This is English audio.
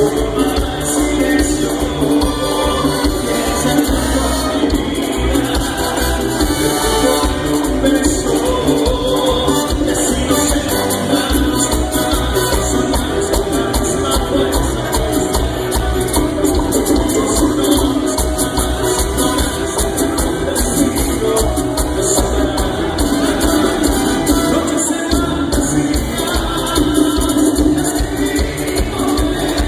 Thank you.